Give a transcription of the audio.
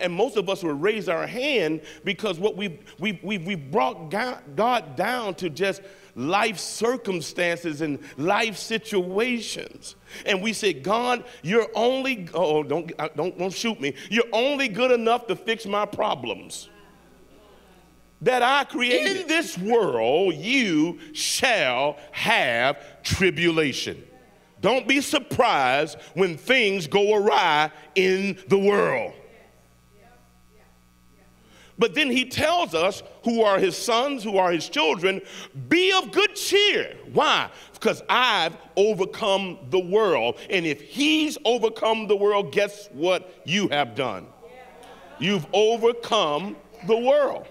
And most of us will raise our hand because what we've, we've, we've, we've brought God down to just life circumstances and life situations. And we say, God, you're only, oh, oh, don't, uh, don't, don't shoot me. You're only good enough to fix my problems that I created. In this world, you shall have tribulation. Don't be surprised when things go awry in the world. But then he tells us, who are his sons, who are his children, be of good cheer. Why? Because I've overcome the world. And if he's overcome the world, guess what you have done? You've overcome the world.